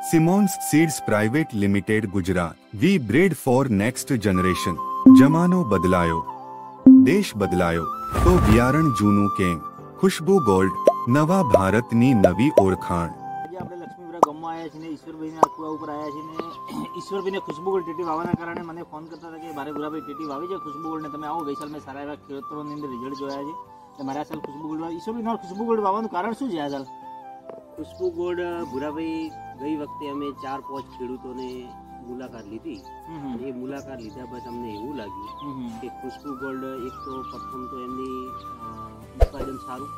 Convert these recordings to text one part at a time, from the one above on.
Simmons seeds private limited Gujarat we breed for next generation જમાનો બદલાયો દેશ બદલાયો તો બિયારણ જૂનું કેમ ખુશ્બુ ગોલ્ડ નવા ભારતની નવી ઓળખાણ આજે આપણે લક્ષ્મીપુરા ગામમાં આવ્યા છીએ ને ઈશ્વરભાઈના કુવા ઉપર આવ્યા છીએ ને ઈશ્વરભાઈને ખુશ્બુ ગોલ્ડ ટેટી વાવવાના કારણે મને ફોન કરતા હતા કે મારે ગુલાબભાઈ ટેટી વાવી છે ખુશ્બુ ગોલ્ડ ને તમે આવો ગઈસાલ મેં સારા એવા ખેડૂતોની અંદર રિઝલ્ટ જોયા છે તો મારે આ સાલ ખુશ્બુ ગોલ્ડ વાવ- ઈશ્વરભાઈ ખુશ્બુ ગોલ્ડ વાવવાનું કારણ શું છે આ સાલ ખુશ્બુ ગોલ્ડ ભૂરાભાઈ ગઈ વખતે અમે ચાર પાંચ ખેડૂતોને મુલાકાત લીધી. એ મુલાકાત લીધા બાદ અમને એવું લાગ્યું કે ખુશ્બુ ગોલ્ડ એક તો પ્રથમ તો એમની ઉત્પાદન સારું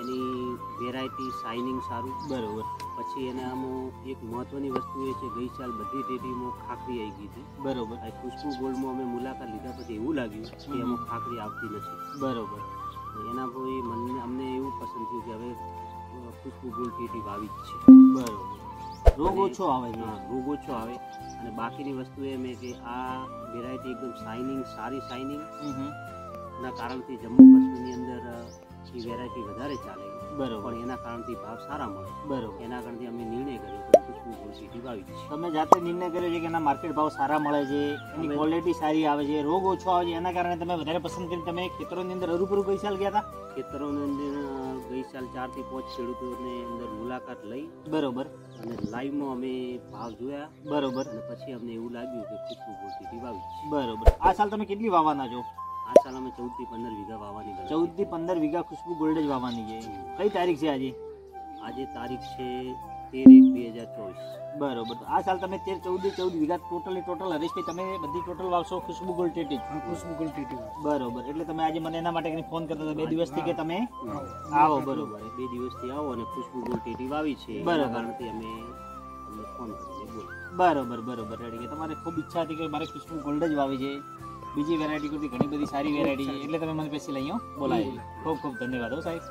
એની વેરાયટી શાઇનિંગ સારું. બરાબર. પછી એને આમ એક મહત્વની વસ્તુ એ છે ગઈ સાલ બધી ટેટીમાં ખાખરી આવી ગઈ હતી. બરોબર. આ ખુશ્બુ ગોલ્ડમાં અમે મુલાકાત લીધા પછી એવું લાગ્યું કે. એમાં ખાખરી આવતી નથી. બરોબર. એના પછી મને અમને એવું પસંદ થયું કે હવે ખુશ્બુ વાવી જ છે. બરાબર. રોગ ઓછો આવે હા, રોગ ઓછો આવે. અને બાકીની વસ્તુ એમ એ કે આ વેરાયટી એકદમ શાઇનિંગ સારી શાઇનિંગ ના કારણથી જમ્મુ કાશ્મીરની અંદર એ વેરાયટી વધારે ચાલે બરોબર. પણ એના કારણથી ભાવ સારા મળે. બરોબર. એના કારણથી અમે નિર્ણય કર્યો કે ખુશ્બુ ગોળ સીટી વાવી છે. તમે જાતે નિર્ણય કર્યો છે કે એના માર્કેટ ભાવ સારા મળે છે એની ક્વોલિટી સારી આવે છે રોગ ઓછો આવે છે એના કારણે તમે વધારે પસંદ કરી તમે ખેતરોની અંદર અરૂપરૂ ગઈ સાલ ગયા હતા ખેતરોની અંદર ગઈ સાલ ચારથી પાંચ ખેડૂતોને અંદર મુલાકાત લઈ. બરોબર. અને લાઈવમાં અમે ભાવ જોયા. બરોબર. અને પછી અમને એવું લાગ્યું કે ખુશ્બુ ગોળ વાવી બરોબર. આ સાલ તમે કેટલી વાવવાના છો? આ સાલ અમે ચૌદથી પંદર વીઘા વાવવાની ચૌદથી પંદર વીઘા ખુશ્બુ ગોલ્ડ જ વાવવાની છે. કઈ તારીખ છે આજે? આજે તારીખ છે તેર એક બે હજાર ચોવીસ. બરોબર. આ સાલ તમે તેર ચૌદ ચૌદ વીઘા ટોટલી ટોટલ હરેશભાઈ તમે બધી ટોટલ વાવશો ખુશ્બુ ગોલ્ડ ટેટી? ખુશ્બુ ગોલ્ડ ટીટી બરોબર. એટલે તમે આજે મને એના માટે ફોન કરતા હતા? બે દિવસથી કે તમે? આવો બરોબર. બે દિવસથી આવો અને ખુશ્બુ ગોલ્ડ ટેટી વાવી છે. બરાબર. કારણથી અમે તમને ફોન કરીને બરોબર બરોબર. એટલે કે તમારે ખૂબ ઈચ્છા હતી કે મારે ખુશ્બુ ગોલ્ડ જ વાવી છે. બીજી વેરાયટી કરતી ઘણી બધી સારી વેરાયટી છે. એટલે તમે મને પછી લઈ આવો. બોલાવી ખૂબ ખૂબ ધન્યવાદ હો સાહેબ.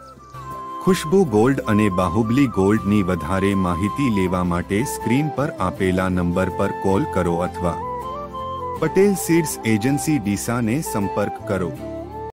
ખુશ્બુ ગોલ્ડ અને બાહુબલી ગોલ્ડની વધારે માહિતી લેવા માટે સ્ક્રીન પર આપેલા નંબર પર કોલ કરો અથવા પટેલ સીડ્સ એજન્સી ડીસાને સંપર્ક કરો.